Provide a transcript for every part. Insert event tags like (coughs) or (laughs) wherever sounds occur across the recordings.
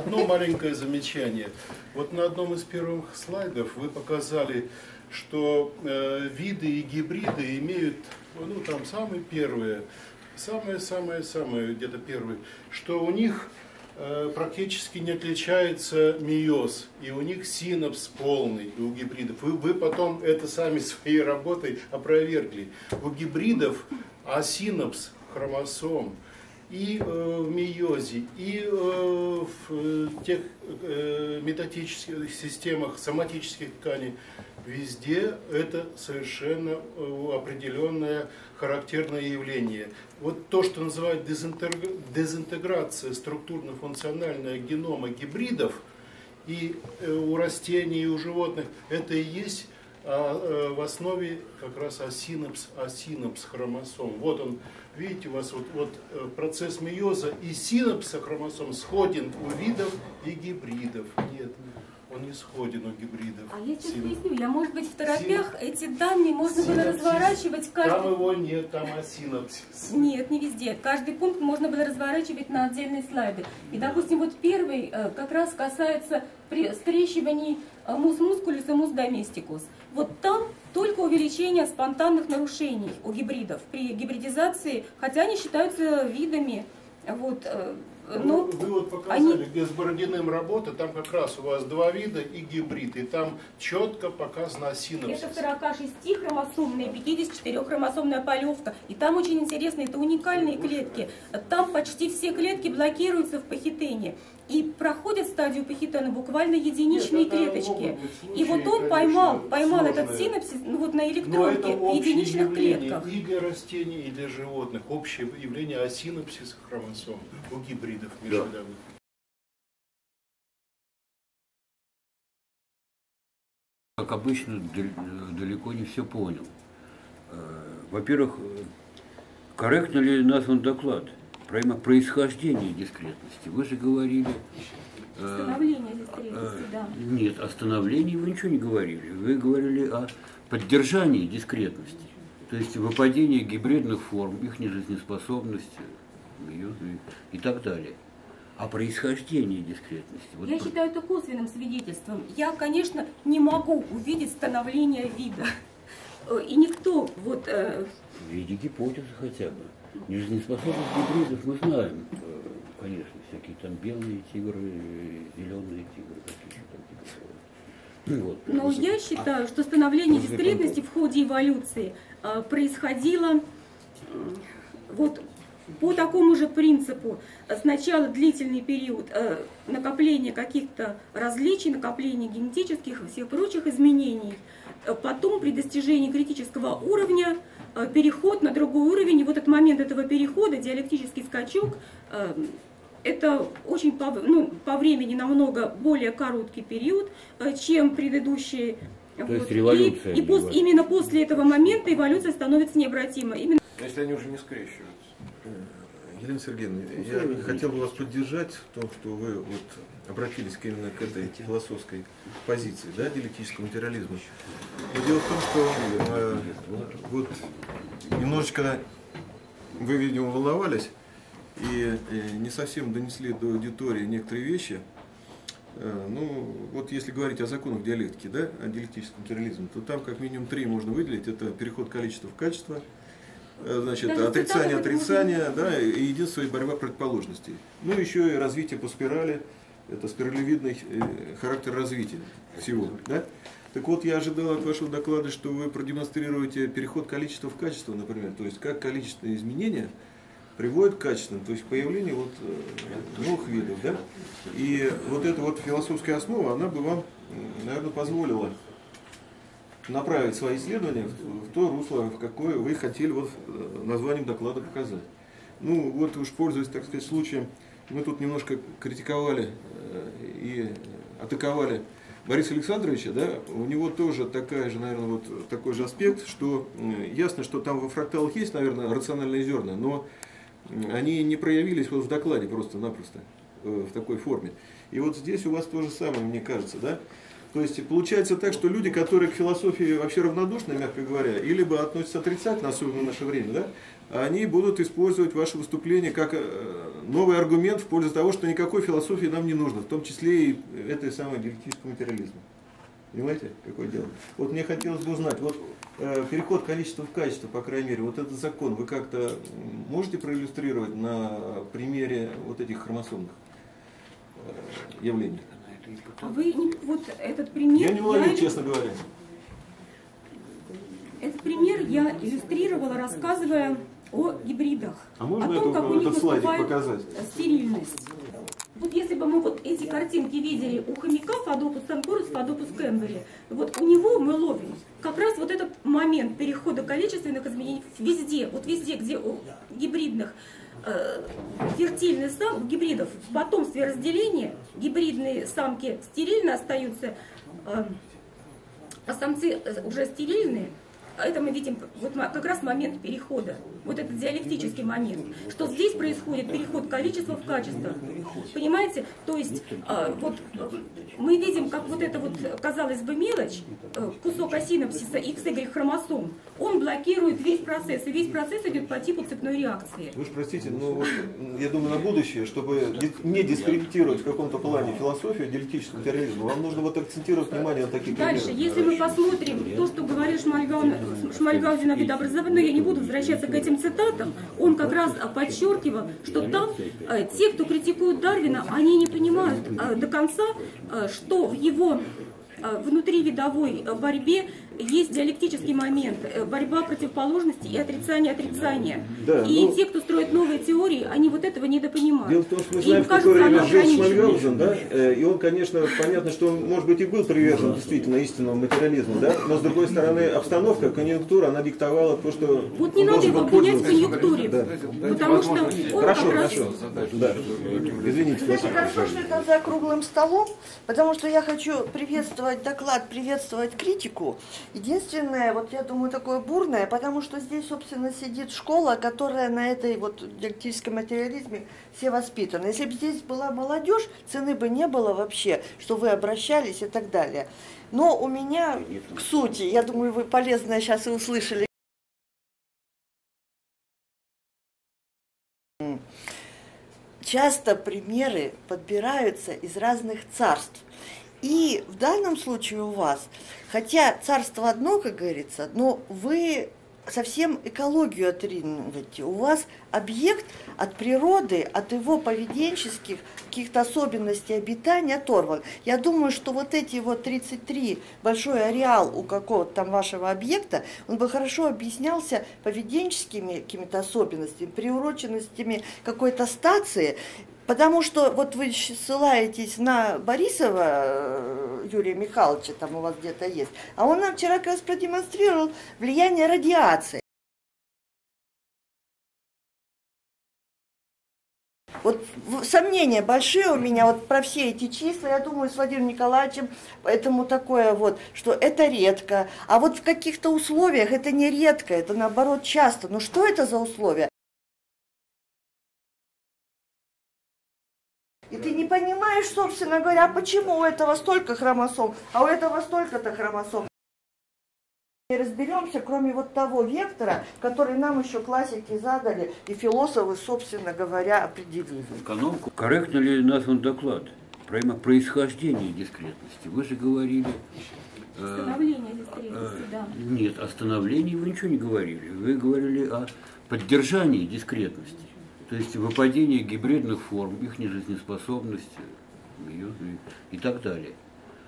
Одно маленькое замечание. Вот на одном из первых слайдов вы показали, что э, виды и гибриды имеют, ну там самые первые, самые-самые-самые где-то первые, что у них э, практически не отличается миоз, и у них синапс полный у гибридов. Вы, вы потом это сами своей работой опровергли. У гибридов асинапс хромосом и э, в миозе, и э, в э, тех э, метатических системах соматических тканей, везде это совершенно определенное характерное явление. Вот то, что называют дезинтеграция структурно-функциональная генома гибридов, и у растений, и у животных, это и есть а, э, в основе как раз асинапс, асинапс хромосом. Вот он, видите, у вас вот, вот э, процесс миоза и синапса хромосом сходен у видов и гибридов. Нет, он не сходен у гибридов. А я сейчас поясню, я, может быть, в торопях эти данные можно было разворачивать каждый... Там его нет, там асинапсис. Нет, не везде. Каждый пункт можно было разворачивать на отдельные слайды. И, допустим, вот первый э, как раз касается скрещиваний мус мускулюс и мус доместикус. Вот там только увеличение спонтанных нарушений у гибридов при гибридизации, хотя они считаются видами. Вот, э, ну, вы, вот показали, они... где с Бородиным работа, там как раз у вас два вида и гибрид, и там четко показано синапсис. Это 46-хромосомная, 54-хромосомная полевка, и там очень интересно, это уникальные клетки. Там почти все клетки блокируются в похитении и проходят стадию пахитена буквально единичные Нет, клеточки. И вот он поймал, поймал сложные. этот синапсис ну, вот на электронке в единичных клетках. И для растений, и для животных. Общее явление асинапсиса хромосом у гибридов межвидовых. Да. Как обычно, далеко не все понял. Э, во-первых, корректно ли назван доклад? Про происхождение дискретности. Вы же говорили... Становление дискретности, э, да. Нет, о становлении вы ничего не говорили. Вы говорили о поддержании дискретности. То есть выпадение гибридных форм, их нежизнеспособность и так далее. О происхождении дискретности. Вот Я про... считаю это косвенным свидетельством. Я, конечно, не могу увидеть становление вида. И никто вот... Э... В виде гипотезы хотя бы. Жизнеспособность гибридов мы знаем, э, конечно, всякие там белые тигры, зеленые тигры, какие там тигры. Ну, вот, Но я считаю, что становление дискретности в ходе эволюции э, происходило э, вот по такому же принципу. Сначала длительный период э, накопления каких-то различий, накопления генетических и всех прочих изменений. Э, потом при достижении критического уровня Э, переход на другой уровень, и вот этот момент этого перехода, диалектический скачок, э, это очень по, ну, по времени намного более короткий период, э, чем предыдущие. То вот. есть революция. И, и пос, именно после этого момента эволюция становится необратима. Именно... Если они уже не скрещиваются. Елена Сергеевна, я хотел бы вас поддержать в том, что вы вот обратились именно к этой философской позиции, да, диалектического материализма. Но дело в том, что э, вот немножечко вы, видимо, волновались и э, не совсем донесли до аудитории некоторые вещи. Э, ну, вот если говорить о законах диалектики, да, о диалектическом материализме, то там как минимум три можно выделить. Это переход количества в качество – Э, значит, Даже отрицание отрицания, да, и единство и борьба противоположностей. Ну, еще и развитие по спирали, это спиралевидный э, характер развития всего, да. Так вот, я ожидал от вашего доклада, что вы продемонстрируете переход количества в качество, например, то есть как количественные изменения приводят к качественным, то есть к появлению вот э, новых видов, да. И вот эта вот философская основа, она бы вам, наверное, позволила направить свои исследования в, в то русло, в какое вы хотели вот э, названием доклада показать. Ну, вот уж пользуясь, так сказать, случаем, мы тут немножко критиковали э, и атаковали Бориса Александровича, да, у него тоже такая же, наверное, вот такой же аспект, что э, ясно, что там во фракталах есть, наверное, рациональные зерна, но они не проявились вот в докладе просто-напросто в такой форме. И вот здесь у вас то же самое, мне кажется, да, То есть получается так, что люди, которые к философии вообще равнодушны, мягко говоря, или бы относятся отрицательно, особенно в наше время, да, они будут использовать ваше выступление как э, новый аргумент в пользу того, что никакой философии нам не нужно, в том числе и этой самой диалектического материализма. Понимаете, какое дело? Вот мне хотелось бы узнать, вот э, переход количества в качество, по крайней мере, вот этот закон вы как-то можете проиллюстрировать на примере вот этих хромосомных э, явлений? А вы вот этот пример... Я не уловил, я... честно говоря. Этот пример я иллюстрировала, рассказывая о гибридах. А можно о том, как у них слайдик показать? стерильность. Вот если бы мы вот эти картинки видели у хомяка Фадопус Санкурус, Фадопус Кэмбери, вот у него мы ловим как раз вот этот момент перехода количественных изменений везде, вот везде, где у гибридных э, фертильных сам, гибридов в потомстве разделения, гибридные самки стерильно остаются, э, а самцы э, уже стерильные, это мы видим вот как раз момент перехода, вот этот диалектический момент, что здесь происходит переход количества в качество. Понимаете? То есть а, вот мы видим, как вот это вот, казалось бы, мелочь, э, кусок осинапсиса XY хромосом, он блокирует весь процесс, и весь процесс идет по типу цепной реакции. Вы же простите, но вот, я думаю, на будущее, чтобы не дискредитировать в каком-то плане философию диалектического материализма, вам нужно вот акцентировать внимание на таких Дальше, примерах. если мы посмотрим то, что говорил Шмальгаун, Шмальгаузен о видообразовании, но я не буду возвращаться к этим цитатам, он как раз подчеркивал, что там э, те, кто критикует Дарвина, они не понимают э, до конца, э, что в его внутривидовой борьбе есть диалектический момент, э, борьба противоположности и отрицание отрицания. Да, и ну, те, кто строит новые теории, они вот этого недопонимают. Дело в том, что мы знаем, в которой жил Шмальгаузен, да, э, и он, конечно, понятно, что он, может быть, и был привержен действительно истинному материализму, да, но, с другой стороны, обстановка, конъюнктура, она диктовала то, что Вот не надо его обвинять в конъюнктуре, да. потому что он Хорошо, как раз... хорошо. Да. Извините. Знаете, хорошо, что это за круглым столом, потому что я хочу приветствовать доклад, приветствовать критику. Единственное, вот я думаю, такое бурное, потому что здесь, собственно, сидит школа, которая на этой вот диалектическом материализме все воспитаны. Если бы здесь была молодежь, цены бы не было вообще, что вы обращались и так далее. Но у меня к сути, я думаю, вы полезное сейчас и услышали. Часто примеры подбираются из разных царств. И в данном случае у вас, хотя царство одно, как говорится, но вы совсем экологию отринываете. У вас объект от природы, от его поведенческих каких-то особенностей обитания оторван. Я думаю, что вот эти вот 33 большой ареал у какого-то там вашего объекта, он бы хорошо объяснялся поведенческими какими-то особенностями, приуроченностями какой-то стации, Потому что вот вы ссылаетесь на Борисова э, Юрия Михайловича, там у вас где-то есть, а он нам вчера как раз продемонстрировал влияние радиации. Вот сомнения большие у меня вот про все эти числа, я думаю, с Владимиром Николаевичем, поэтому такое вот, что это редко, а вот в каких-то условиях это не редко, это наоборот часто. Но что это за условия? И ты не понимаешь, собственно говоря, почему у этого столько хромосом, а у этого столько-то хромосом. И разберемся, кроме вот того вектора, который нам еще классики задали, и философы, собственно говоря, определили. Экономку. Корректно ли назван доклад? Про происхождение дискретности. Вы же говорили... Становление дискретности, э, да. Нет, о становлении вы ничего не говорили. Вы говорили о поддержании дискретности. То есть выпадение гибридных форм, их нежизнеспособность и, и так далее.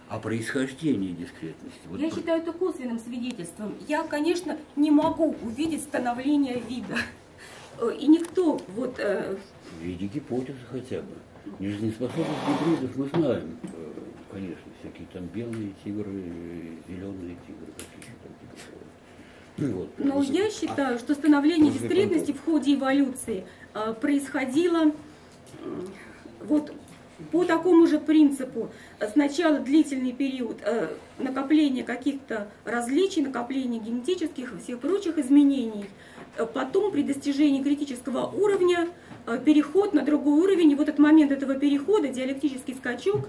А происхождение дискретности. Вот Я по... считаю это косвенным свидетельством. Я, конечно, не могу увидеть становление вида. И никто вот... Э... В виде гипотезы хотя бы. Нежизнеспособность гибридов мы знаем, э, конечно, всякие там белые тигры, зеленые тигры, какие-то вот. Но я считаю, что становление дискретности в ходе эволюции Э, происходило вот по такому же принципу. Сначала длительный период э, накопления каких-то различий, накопления генетических и всех прочих изменений. Э, потом при достижении критического уровня переход на другой уровень. И вот этот момент этого перехода, диалектический скачок,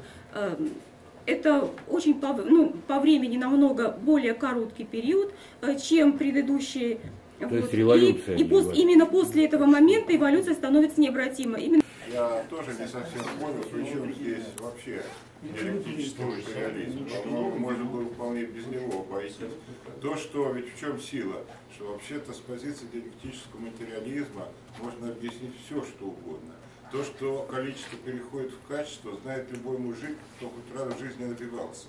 это очень по, ну, по времени намного более короткий период, э, чем предыдущие. То вот. есть революция. И, и пос, именно после этого момента эволюция становится необратимой. Именно... Я тоже не совсем понял, при чем здесь вообще диалектический материализм. По-моему, можно было вполне без него обойтись. То, что, ведь в чем сила, что вообще-то с позиции диалектического материализма можно объяснить все, что угодно. То, что количество переходит в качество, знает любой мужик, кто хоть раз в жизни добивался.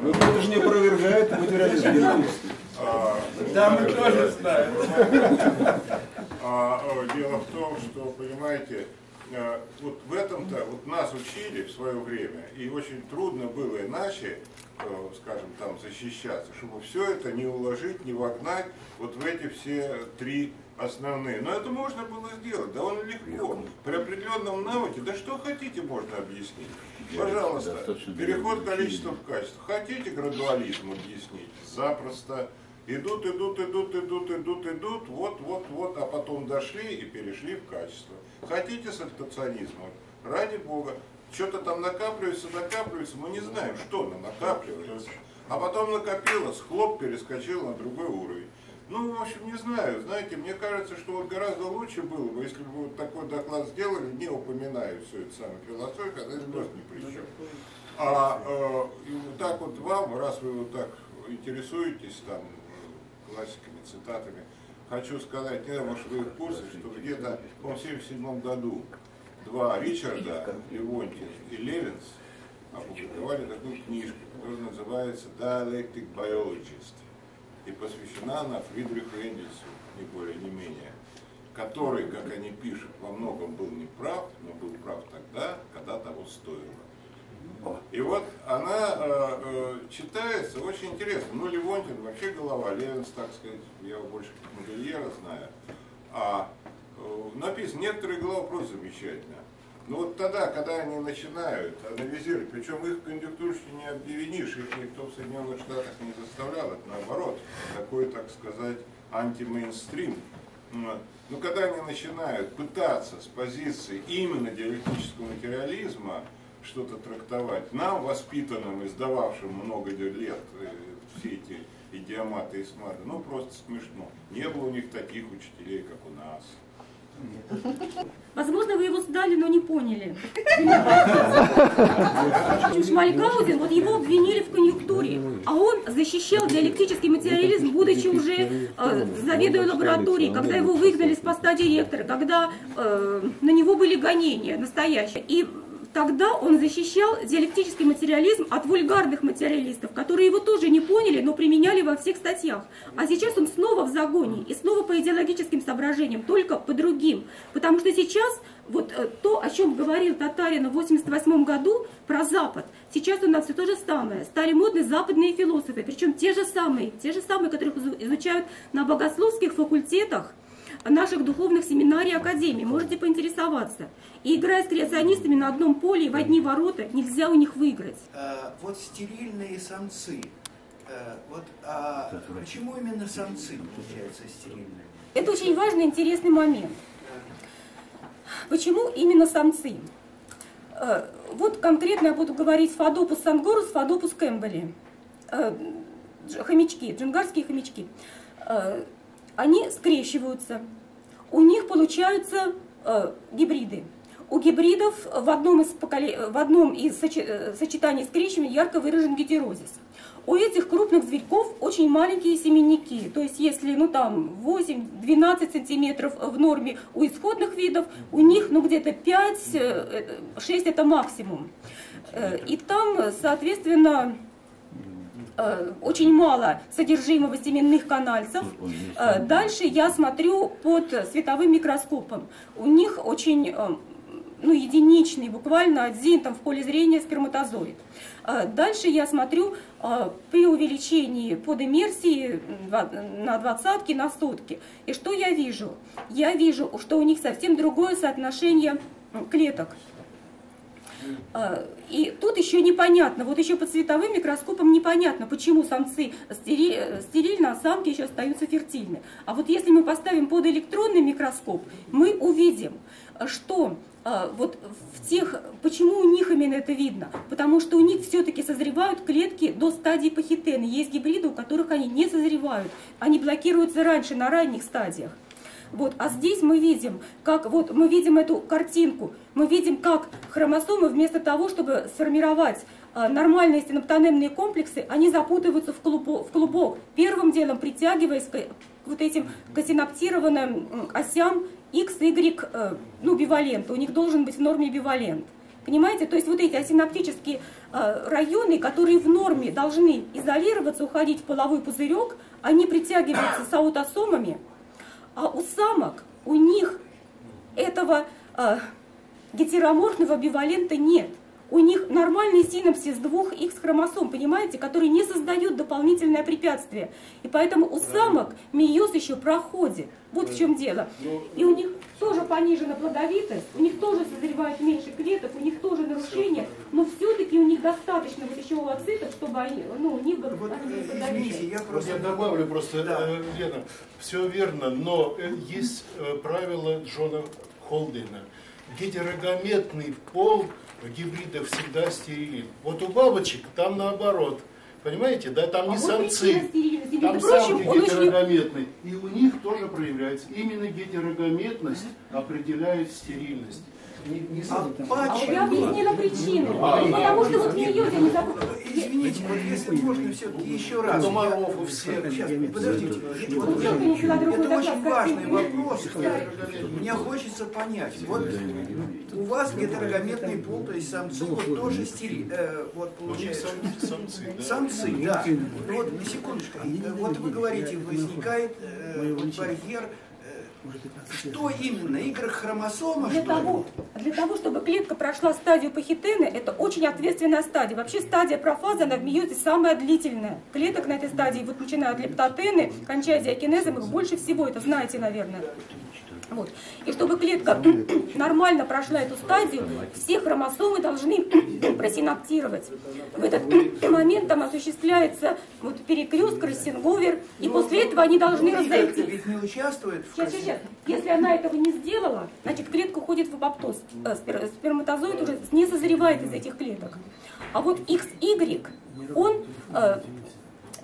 Ну, это же не опровергает материализм. Да, мы тоже знаем. А, дело в том, что, понимаете, вот в этом-то вот нас учили в свое время, и очень трудно было иначе, э, скажем, там защищаться, чтобы все это не уложить, не вогнать вот в эти все три основные. Но это можно было сделать довольно легко. При определенном навыке, да что хотите, можно объяснить. Пожалуйста, переход количества в качество. Хотите градуализм объяснить? Запросто. Идут, идут, идут, идут, идут, идут, вот, вот, вот, а потом дошли и перешли в качество. Хотите сальтационизма? Ради Бога. Что-то там накапливается, накапливается, мы не знаем, что нам накапливается. А потом накопилось, хлоп, перескочил на другой уровень. Ну, в общем, не знаю. Знаете, мне кажется, что вот гораздо лучше было бы, если бы вот такой доклад сделали, не упоминая все это самое философию, когда это просто ни при чем. А э, так вот вам, раз вы вот так интересуетесь там классиками, цитатами, хочу сказать, не знаю, может вы в курсе, что где-то в 1977 году два Ричарда, Левонтин и Левинс, опубликовали такую книжку, которая называется Dialectic Biologist и посвящена она Фридриху Энгельсу, не более, не менее, который, как они пишут, во многом был неправ, но был прав тогда, когда того стоило. И вот она э, э, читается очень интересно. Ну, Левонтин вообще голова, Левинс, так сказать, я его больше как модельера знаю. А э, написано, некоторые главы просто замечательно. Но вот тогда, когда они начинают анализировать, причем их конъюнктурщики не обвинишь, их никто в Соединенных Штатах не заставлял, это наоборот, такой, так сказать, антимейнстрим. Но когда они начинают пытаться с позиции именно диалектического материализма что-то трактовать, нам, воспитанным и сдававшим много лет э, все эти идиоматы и смады, ну просто смешно. Не было у них таких учителей, как у нас. Возможно, вы его сдали, но не поняли. Шмальгаузен, вот его обвинили в конъюнктуре, а он защищал диалектический материализм, будучи уже э, заведуя лабораторией, когда его выгнали с поста директора, когда э, на него были гонения настоящие. И Тогда он защищал диалектический материализм от вульгарных материалистов, которые его тоже не поняли, но применяли во всех статьях. А сейчас он снова в загоне, и снова по идеологическим соображениям, только по другим. Потому что сейчас вот э, то, о чем говорил Татарин в 1988 году про Запад, сейчас у нас все то же самое. Стали модны западные философы, причем те же самые, те же самые, которых изучают на богословских факультетах, наших духовных семинарий и академий. Можете поинтересоваться. И играя с креационистами на одном поле в одни ворота, нельзя у них выиграть. А, вот стерильные самцы. А, вот, а почему именно самцы получаются стерильными? Это очень важный, интересный момент. Почему именно самцы? Э, вот конкретно я буду говорить Фадопус сангорус, Фадопус кэмбели. Хомячки, джунгарские хомячки. Э, они скрещиваются. У них получаются э, гибриды. У гибридов в одном из, поколе... в одном из э, сочетаний скрещивания ярко выражен гетерозис. У этих крупных зверьков очень маленькие семенники, то есть если ну там 8-12 сантиметров в норме у исходных видов, у них ну где-то 5-6 э, это максимум. И там, соответственно, Э, очень мало содержимого семенных канальцев. Э, дальше я смотрю под световым микроскопом. У них очень э, ну, единичный, буквально один там, в поле зрения сперматозоид. Дальше я смотрю при увеличении под иммерсии на двадцатки, на сотки. И что я вижу? Я вижу, что у них совсем другое соотношение клеток. А, и тут еще непонятно, вот еще под световым микроскопом непонятно, почему самцы стерильны, а самки еще остаются фертильны. А вот если мы поставим под электронный микроскоп, мы увидим, что а, вот в тех, почему у них именно это видно? Потому что у них все-таки созревают клетки до стадии пахитена. Есть гибриды, у которых они не созревают, они блокируются раньше, на ранних стадиях. Вот, а здесь мы видим, как вот мы видим эту картинку, мы видим, как хромосомы вместо того, чтобы сформировать а, нормальные синаптонемные комплексы, они запутываются в клубок, в клубок первым делом притягиваясь к вот этим синаптированным осям X, Y, э, ну, бивалент, у них должен быть в норме бивалент. Понимаете? То есть вот эти асинаптические э, районы, которые в норме должны изолироваться, уходить в половой пузырек, они притягиваются с аутосомами, а у самок, у них этого э, гетероморфного бивалента нет у них нормальный синапсис двух X хромосом, понимаете, который не создает дополнительное препятствие. И поэтому у самок мейоз еще проходит. Вот в чем дело. Ну, И у них тоже понижена плодовитость, у них тоже созревает меньше клеток, у них тоже нарушения, но все-таки у них достаточно вот еще овоцитов, чтобы они, ну, не были вот, Извините, я просто... Я добавлю просто, да. э, Лена, все верно, но э, есть э, правило Джона Холдена. Гетерогометный пол гибридов всегда стерилен. Вот у бабочек там наоборот. Понимаете, да, там а не самцы, там самки гетерогометные. И у них тоже проявляется. Именно гетерогометность определяет стерильность. Не, не а, а я объяснила причину. А, потому что вот в Нью-Йорке не Извините, вот если можно все-таки еще раз. Комаров у всех. Сейчас, подождите. Вот, это очень важный вопрос. Мне хочется понять. Вот у вас гетерогометный пол, то есть самцы вот тоже стили, э, вот получается. Самцы, да. Самцы, да. Ну вот, на секундочку. Вот вы говорите, возникает э, барьер что именно? Игры хромосома? Для, того, для того, чтобы клетка прошла стадию пахитена, это очень ответственная стадия. Вообще стадия профаза, она в миозе самая длительная. Клеток на этой стадии, вот начиная от лептотены, кончая диакинезом, их больше всего, это знаете, наверное. Вот. И чтобы клетка (clears throat) нормально прошла эту стадию, все хромосомы должны (clears throat) просинаптировать. В этот (clears throat) момент там осуществляется вот перекрест, кроссинговер, и после этого они должны разойти. Ведь не участвует в сейчас, сейчас. Если она этого не сделала, значит клетка уходит в апоптоз. Э, сперматозоид уже не созревает из этих клеток. А вот XY, он э,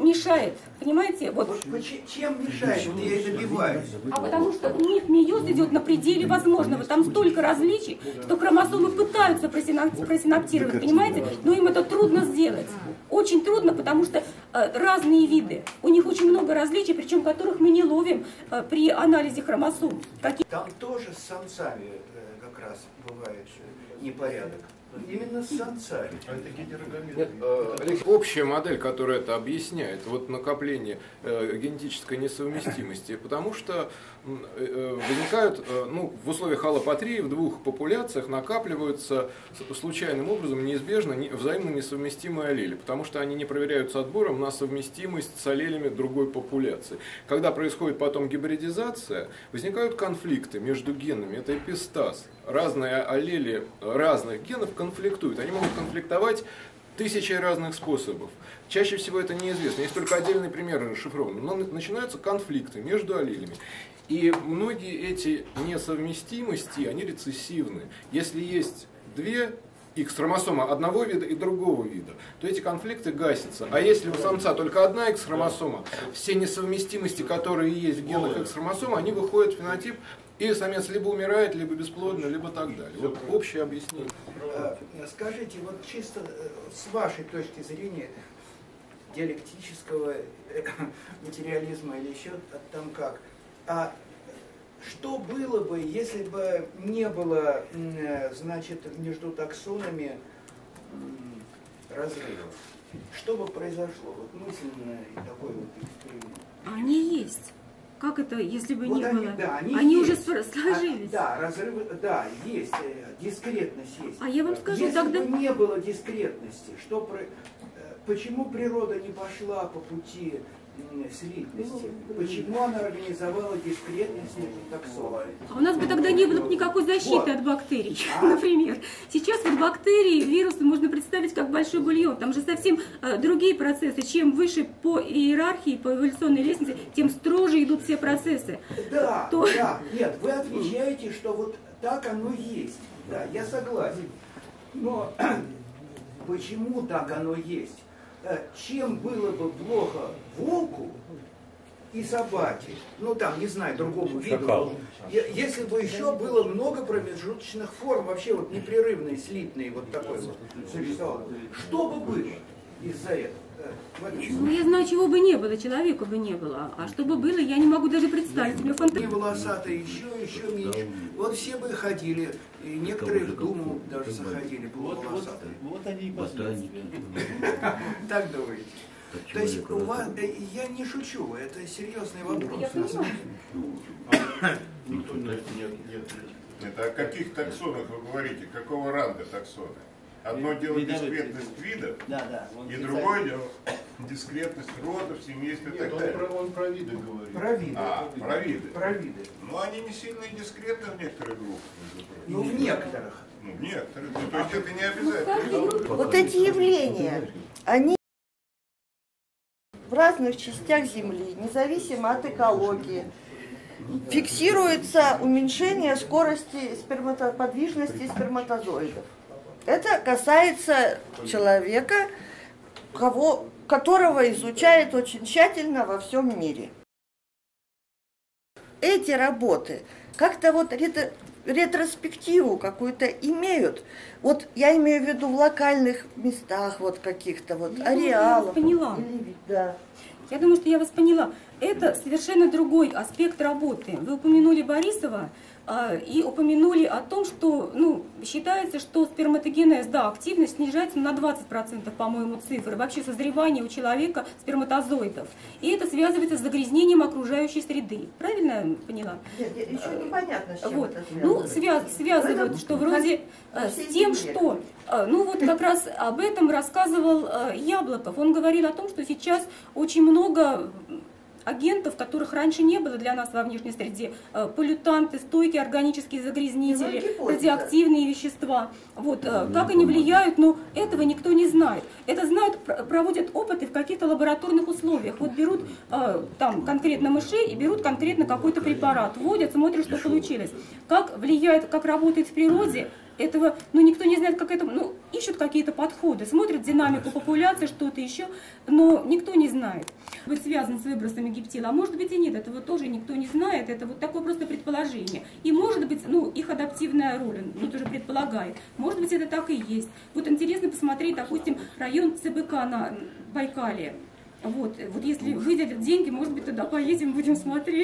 мешает. Понимаете? Вот. Чем мешает? Вот я и добиваюсь. А потому что у них миоз идет на пределе возможного. Там столько различий, что хромосомы пытаются просинаптировать, понимаете? Но им это трудно сделать. Очень трудно, потому что э, разные виды. У них очень много различий, причем которых мы не ловим э, при анализе хромосом. Какие... Там тоже с самцами э, как раз бывает непорядок. Именно с самцами. А Нет, э, Алексей, общая модель, которая это объясняет, вот накопление э, генетической несовместимости, потому что э, возникают, ну, в условиях аллопатрии в двух популяциях накапливаются случайным образом неизбежно взаимно несовместимые аллели, потому что они не проверяются отбором на совместимость с аллелями другой популяции. Когда происходит потом гибридизация, возникают конфликты между генами, это эпистаз. Разные аллели разных генов конфликтуют. Они могут конфликтовать тысячи разных способов. Чаще всего это неизвестно. Есть только отдельные примеры расшифрованы. Но начинаются конфликты между аллелями. И многие эти несовместимости, они рецессивны. Если есть две X-хромосома одного вида и другого вида, то эти конфликты гасятся. А если у самца только одна X-хромосома, все несовместимости, которые есть в генах X-хромосом, они выходят в фенотип и самец либо умирает, либо бесплодно, либо так далее. Вот общее объяснение. А, скажите, вот чисто э, с вашей точки зрения диалектического э, (coughs) материализма или еще там как, а что было бы, если бы не было, э, значит, между таксонами разрывов? Что бы произошло? Вот мысленный такой вот эксперимент. Они есть. Как это, если бы вот не они, было? Да, они они есть. уже а, сложились. А, да, разрывы, да, есть, э, дискретность есть. А я вам скажу, если тогда... бы не было дискретности, что про... почему природа не пошла по пути слитности, почему она организовала дискретность между таксонами? А у нас бы тогда не было бы никакой защиты вот. от бактерий, (laughs) а? например. Сейчас вот бактерии, вирусы можно представить как большой бульон. Там же совсем э, другие процессы. Чем выше по иерархии, по эволюционной лестнице, тем строже идут все процессы. Да, То... да. (laughs) Нет, вы отвечаете, что вот так оно есть. Да, я согласен. Но (clears throat) почему так оно есть? Э, чем было бы плохо волку и собаке, ну там, не знаю, другому виду, если бы еще было много промежуточных форм, вообще вот непрерывный, слитный вот такой вот существовал, что бы было из-за этого? Ну, я знаю, чего бы не было, человека бы не было. А что бы было, я не могу даже представить себе фантазию. Волосатые, еще, еще меньше. Вот все бы ходили, и некоторые в Думу даже заходили, полуволосатые. Вот, вот они и ботаники. (laughs) Так думаете? То есть у вас, э, я не шучу, это серьезный вопрос. Это о каких таксонах вы говорите? Какого ранга таксоны? Одно дело дискретность видов, да, да, и другое дело (laughs) дискретность родов, семейств и Нет, так далее. Про, он про виды говорит. Про виды. А, про виды. Про виды. Ну, они не сильно дискретны в некоторых группах. Ну, в некоторых. Ну, в некоторых. Ну, то есть это не обязательно. Вот эти явления, они в разных частях Земли, независимо от экологии, фиксируется уменьшение скорости спермато подвижности сперматозоидов. Это касается человека, кого, которого изучают очень тщательно во всем мире. Эти работы как-то вот ретро, ретроспективу какую-то имеют. Вот я имею в виду в локальных местах вот каких-то вот я ареалов. Думаю, я вас поняла. Да. Я думаю, что я вас поняла. Это совершенно другой аспект работы. Вы упомянули Борисова. А, и упомянули о том, что ну, считается, что сперматогенез, да, активность снижается на 20%, по-моему, цифры, вообще созревание у человека сперматозоидов. И это связывается с загрязнением окружающей среды. Правильно я поняла? Нет, еще непонятно, с чем вот. это Ну, связ, связывают, что вроде э, с тем, что... Э, ну вот как раз об этом рассказывал э, Яблоков. Он говорил о том, что сейчас очень много агентов, которых раньше не было для нас во внешней среде, э, полютанты, стойкие органические загрязнители, радиоактивные вещества. Вот, э, как они влияют, но этого никто не знает. Это знают, проводят опыты в каких-то лабораторных условиях. Вот берут э, там конкретно мышей и берут конкретно какой-то препарат, вводят, смотрят, что получилось. Как влияет, как работает в природе, этого, ну, никто не знает, как это, ну, ищут какие-то подходы, смотрят динамику популяции, что-то еще, но никто не знает. Быть связан с выбросами гептила, а может быть и нет, этого тоже никто не знает, это вот такое просто предположение. И может быть, ну, их адаптивная роль, ну, тоже предполагает, может быть, это так и есть. Вот интересно посмотреть, допустим, район ЦБК на Байкале. Вот, вот если выделят деньги, может быть, туда поедем, будем смотреть.